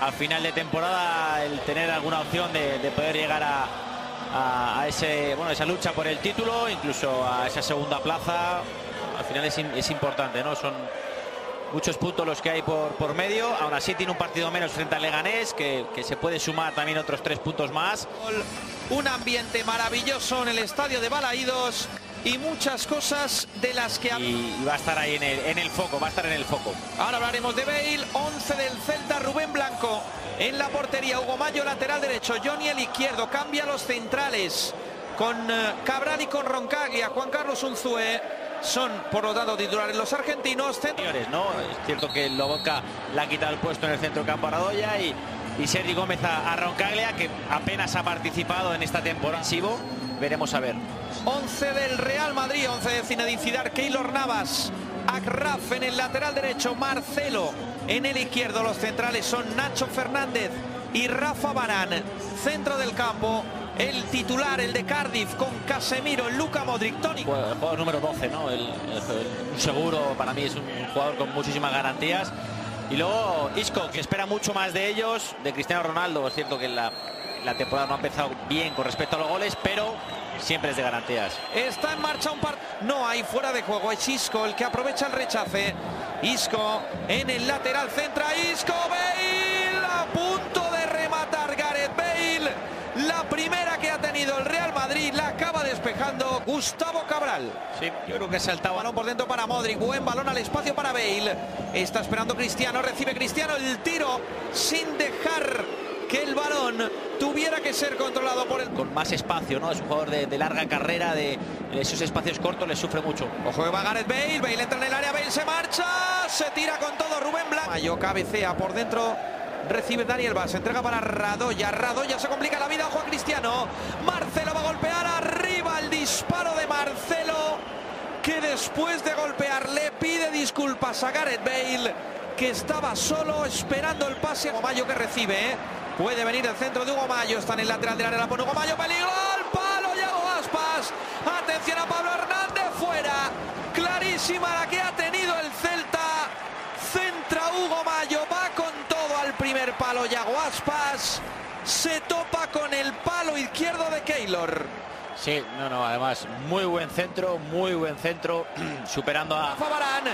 al final de temporada el tener alguna opción de, de poder llegar a, a, a ese, bueno, esa lucha por el título, incluso a esa segunda plaza, al final es, in- es importante, ¿no? Son muchos puntos los que hay por, por medio. Aún así tiene un partido menos frente al Leganés, que, que se puede sumar también otros tres puntos más. Un ambiente maravilloso en el estadio de Balaídos y muchas cosas de las que... Y, y va a estar ahí en el, en el foco, va a estar en el foco. Ahora hablaremos de Bale, 11 del Celta, Rubén Blanco. En la portería, Hugo Mayo, lateral derecho, Johnny el izquierdo, cambia los centrales con eh, Cabral y con Roncaglia, Juan Carlos Unzue. Son, por lo tanto, titulares los argentinos. Señores, ¿no? Es cierto que Lobotka le ha quitado el puesto en el centro campo a Radoya y, y Sergi Gómez a, a Roncaglia, que apenas ha participado en esta temporada. Veremos a ver. 11 del Real Madrid, 11 de Zinedine Zidane, Keylor Navas, Akraf en el lateral derecho, Marcelo en el izquierdo, los centrales son Nacho Fernández y Rafa Barán, centro del campo, el titular, el de Cardiff, con Casemiro, Luca Modric, Toni. El jugador número 12, ¿no? El, seguro para mí es un jugador con muchísimas garantías. Y luego Isco, que espera mucho más de ellos, de Cristiano Ronaldo. Es cierto que la temporada no ha empezado bien con respecto a los goles, pero siempre es de garantías. Está en marcha un par. No hay fuera de juego. Es Isco el que aprovecha el rechace. Isco en el lateral centra. Isco Bale a punto de rematar Gareth Bale. La primera que ha tenido el Real Madrid la acaba despejando Gustavo Cabral. Sí, yo creo que ha saltado. Balón por dentro para Modric. Buen balón al espacio para Bale. Está esperando Cristiano. Recibe Cristiano el tiro sin dejar que el balón tuviera ser controlado por el Con más espacio, ¿no? Es un jugador de, de larga carrera, de, esos espacios cortos le sufre mucho. Ojo que va Gareth Bale, Bale entra en el área, Bale se marcha, se tira con todo Rubén Blanco. Mayo cabecea por dentro, recibe Daniel Vaz, entrega para Radoya, Radoya se complica la vida, ojo a Cristiano, Marcelo va a golpear arriba el disparo de Marcelo, que después de golpear le pide disculpas a Gareth Bale, que estaba solo esperando el pase, Mayo que recibe, ¿eh? Puede venir el centro de Hugo Mayo, está en el lateral del área, la pone Hugo Mayo, peligro, al palo, Yago Aspas, atención a Pablo Hernández, fuera, clarísima la que ha tenido el Celta, centra Hugo Mayo, va con todo al primer palo, Yago Aspas, se topa con el palo izquierdo de Keylor. Sí, no, no, además, muy buen centro, muy buen centro, superando a... Rafa Barán,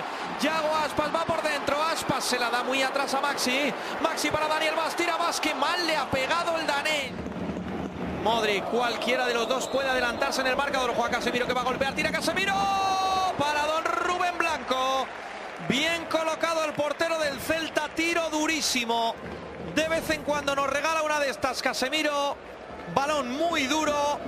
Yago Aspas va por dentro, Aspas se la da muy atrás a Maxi, Maxi para Daniel Vaz, tira Vaz, que mal le ha pegado el danés. Modric, cualquiera de los dos puede adelantarse en el marcador, Juan Casemiro que va a golpear, tira Casemiro, para don Rubén Blanco, bien colocado el portero del Celta, tiro durísimo, de vez en cuando nos regala una de estas Casemiro, balón muy duro,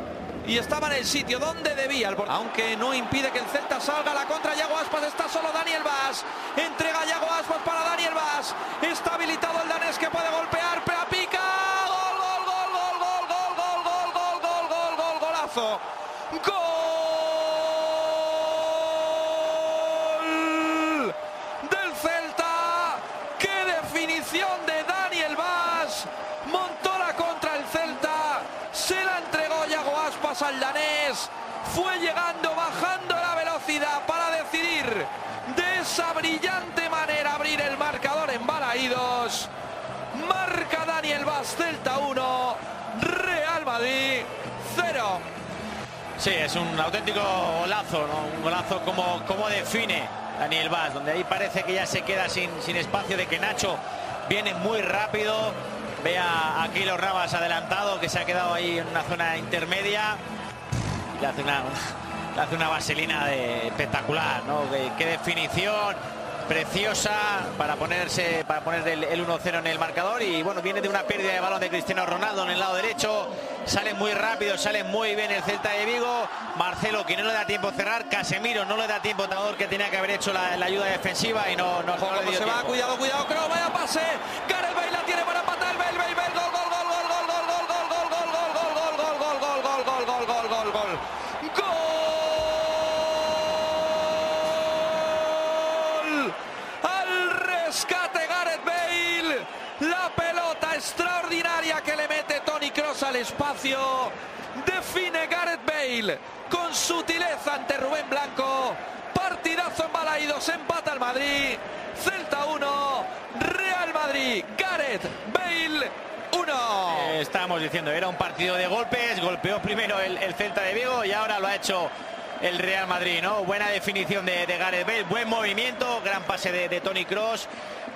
y estaba en el sitio donde debía el aunque no impide que el Celta salga a la contra Yago Aspas está solo Daniel Vaz entrega Yago Aspas para Daniel Vaz está habilitado el danés que puede golpear Pea pica gol gol gol gol gol gol gol gol gol gol gol golazo gol del Celta qué definición de Daniel Vaz montó la contra el Celta se la entregó Yago Aspas fue llegando bajando la velocidad para decidir de esa brillante manera abrir el marcador en Balaídos marca Daniel Vaz Celta 1 Real Madrid 0 Sí, es un auténtico golazo, ¿no? Un golazo como, como define Daniel Vaz, donde ahí parece que ya se queda sin, sin espacio de que Nacho viene muy rápido. Ve a, a Keylor Navas adelantado, que se ha quedado ahí en una zona intermedia. Le hace una, le hace una vaselina de espectacular, ¿no? Qué, qué definición preciosa para ponerse para poner el, el 1-0 en el marcador. Y bueno viene de una pérdida de balón de Cristiano Ronaldo en el lado derecho. Sale muy rápido sale muy bien el Celta de Vigo. Marcelo que no le da tiempo a cerrar. Casemiro no le da tiempo a Tador que tenía que haber hecho la, la ayuda defensiva y no, no, no se va, cuidado, cuidado, creo, vaya pase. Rescate Gareth Bale. La pelota extraordinaria que le mete Tony Cross al espacio. Define Gareth Bale con sutileza ante Rubén Blanco. Partidazo en Balaídos, empata el Madrid. Celta 1, Real Madrid. Gareth Bale 1. Eh, estábamos diciendo, era un partido de golpes, golpeó primero el, el Celta de Vigo y ahora lo ha hecho el Real Madrid, ¿no? Buena definición de, Gareth Bale, buen movimiento, gran pase de, Tony Cross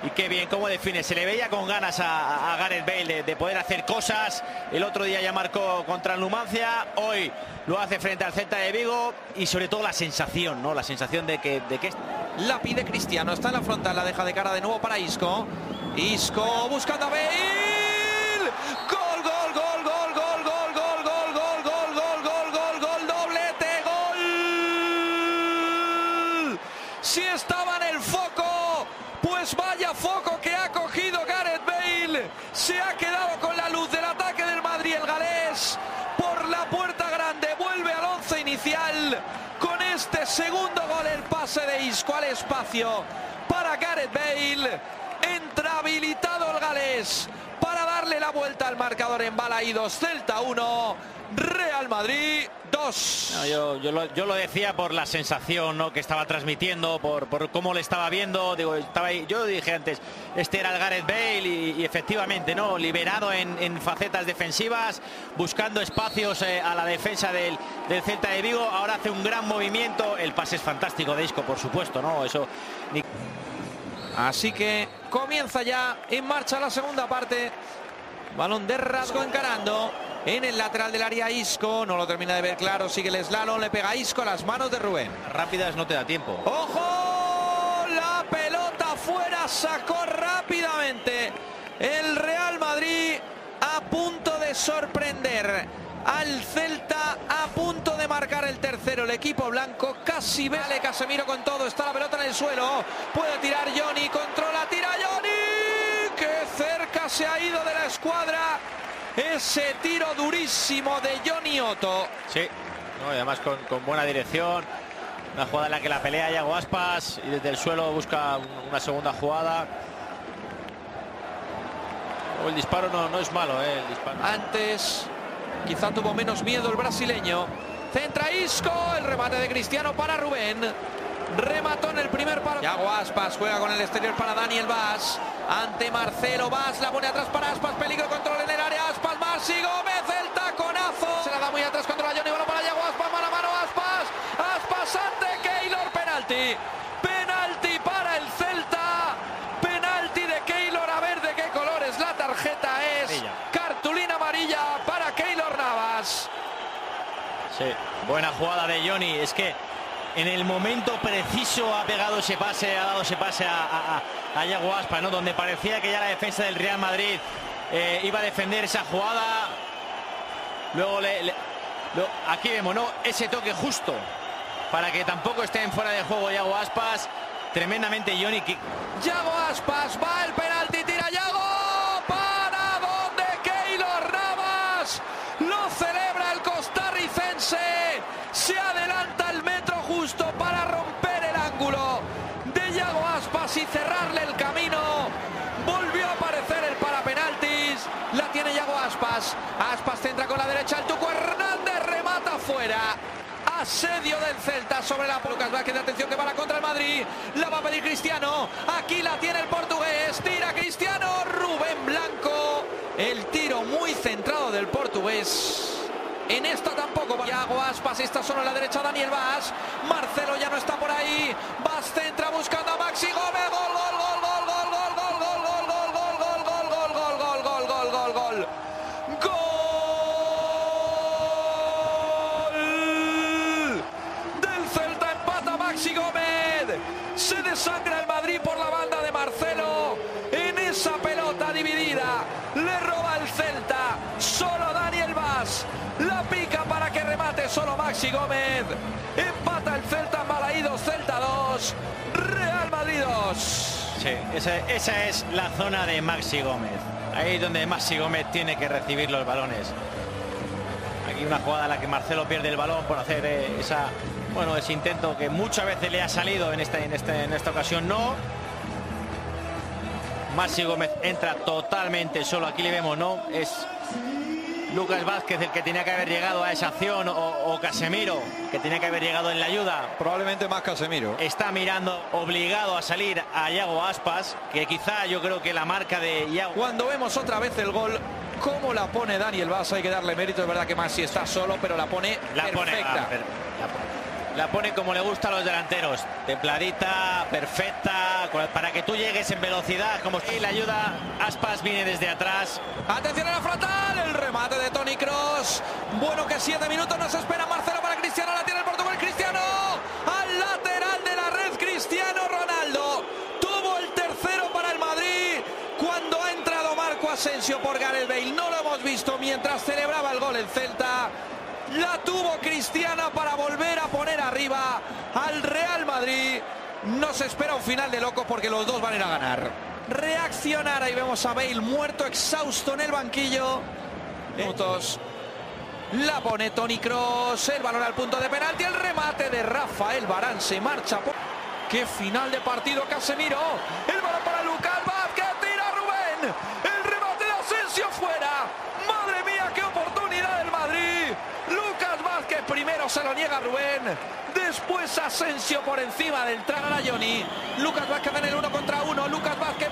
y qué bien, cómo define. Se le veía con ganas a, Gareth Bale de, de, poder hacer cosas. El otro día ya marcó contra el Numancia, hoy lo hace frente al Celta de Vigo y sobre todo la sensación, ¿no? La sensación de que, de que... La pide Cristiano, está en la frontal, la deja de cara de nuevo para Isco. Isco buscando a Bale. Ha quedado con la luz del ataque del Madrid el galés. Por la puerta grande vuelve al once inicial. Con este segundo gol el pase de Isco al espacio para Gareth Bale. Entra habilitado el galés para darle la vuelta al marcador en Balaídos. Celta 1, Real Madrid 2. No, yo, yo, lo, yo, lo, decía por la sensación ¿no? que estaba transmitiendo, por, por, cómo le estaba viendo. Digo, estaba ahí, yo dije antes, este era el Gareth Bale y, y efectivamente, ¿no? liberado en, en, facetas defensivas, buscando espacios eh, a la defensa del, del, Celta de Vigo. Ahora hace un gran movimiento. El pase es fantástico de Isco, por supuesto. ¿no? Eso. Ni... Así que comienza ya en marcha la segunda parte. Balón de rasgo encarando en el lateral del área Isco. No lo termina de ver claro. Sigue el slalom. Le pega Isco a las manos de Rubén. Rápidas no te da tiempo. ¡Ojo! La pelota fuera. Sacó rápidamente el Real Madrid a punto de sorprender al Celta a punto de marcar el tercero. El equipo blanco casi vale Casemiro con todo. Está la pelota en el suelo. Puede tirar Johnny. Controla, tira Johnny. Que cerca se ha ido de la escuadra. Ese tiro durísimo de Johnny Otto. Sí, no, además con, con, buena dirección. Una jugada en la que la pelea Yago Aspas y desde el suelo busca una segunda jugada. O el disparo no, no es malo, ¿eh? El disparo. Antes Quizá tuvo menos miedo el brasileño. Centra Isco, el remate de Cristiano para Rubén. Remató en el primer palo. Yago Aspas juega con el exterior para Daniel Vaz. Ante Marcelo Vaz, la pone atrás para Aspas. Peligro, control Maxi Gómez, el taconazo. Se la da muy atrás contra Johnny. Bueno para Yago Aspas, mano a mano Aspas. Aspas ante Keylor, penalti. Penalti para el Celta. Penalti de Keylor. A ver de qué colores la tarjeta es. Amarilla. Cartulina amarilla para Keylor Navas. Sí, buena jugada de Johnny. Es que en el momento preciso ha pegado ese pase, ha dado ese pase a, a, a Yago Aspas, ¿no? Donde parecía que ya la defensa del Real Madrid eh, iba a defender esa jugada. Luego le, aquí vemos, ¿no? Ese toque justo para que tampoco estén fuera de juego Yago Aspas. Tremendamente Johnny. Que... Yago Aspas va el penalti, tira Yago. Para donde Keylor Navas. Lo celebra el costarricense. Aspas. Centra con la derecha. El Tuco Hernández remata fuera asedio del Celta sobre la Lucas Vázquez de atención que va la contra el Madrid la va a pedir Cristiano aquí la tiene el portugués tira Cristiano Rubén Blanco el tiro muy centrado del portugués en esta tampoco Yago Aspas está solo a la derecha Daniel Vaz Marcelo ya no está por ahí Vaz centra buscando a Maxi Gómez gol gol gol gol gol gol gol gol gol gol gol gol gol gol gol gol gol gol gol Maxi solo Maxi Gómez. Empata el Celta Malaídos. Celta 2. Real Madrid 2. Sí, esa, esa es la zona de Maxi Gómez. Ahí es donde Maxi Gómez tiene que recibir los balones. Aquí una jugada en la que Marcelo pierde el balón por hacer eh, esa bueno, ese intento que muchas veces le ha salido en esta, en este, en esta ocasión no. Maxi Gómez entra totalmente solo. Aquí le vemos, ¿no? Es Lucas Vázquez el que tenía que haber llegado a esa acción o, o Casemiro que tenía que haber llegado en la ayuda. Probablemente más Casemiro. Está mirando obligado a salir a Iago Aspas, que quizá yo creo que la marca de Iago. Cuando vemos otra vez el gol, cómo la pone Daniel Vaz, hay que darle mérito, es verdad que más si está solo, pero la pone La pone, perfecta. ah, per- la pone. La pone como le gusta a los delanteros, templadita, perfecta, para que tú llegues en velocidad, como y la ayuda, Aspas viene desde atrás, Atención a la frontal, el remate de Tony Cross. Bueno que siete minutos nos espera Marcelo para Cristiano, la tiene el portugués Cristiano. Al lateral de la red Cristiano Ronaldo. Tuvo el tercero para el Madrid cuando ha entrado Marco Asensio por Gareth Bale. No lo hemos visto mientras celebraba el gol el Celta. La tuvo Cristiano para volver a poner arriba al Real Madrid. No se espera un final de locos porque los dos van a ir a ganar. Reaccionar, ahí vemos a Bale muerto, exhausto en el banquillo. Minutos. La pone Tony Cross, el balón al punto de penalti, el remate de Rafael Barán se marcha. por- ¡Qué final de partido Casemiro! Se lo niega Rubén. Después Asensio por encima del Johnny. Lucas Vázquez en el uno contra uno. Lucas Vázquez